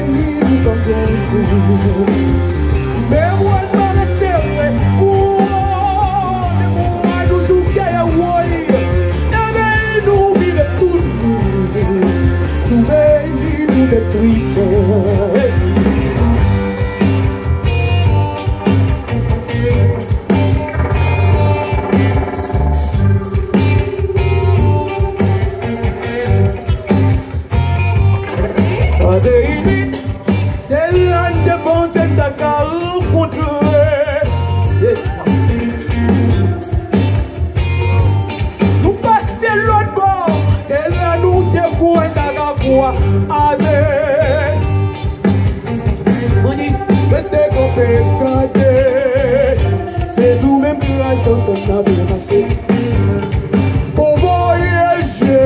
feliz contente Meu amanhecer O ônimo Ai, não julguei a oi Também duvida tudo Tu vem de tudo é Twitter Fazer isso Se yon de bon se taka ou kontre Nou pase lout bon Se yon nou de pou en taka kwa aze Mouni Vete kope kante Se zou men plaj ton ton tabe mase Fon voyeje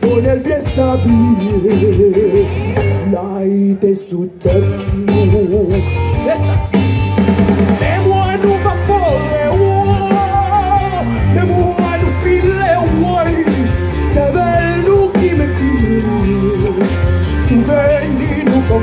Pon el bien sabliye dai de sutemul Asta! Venino con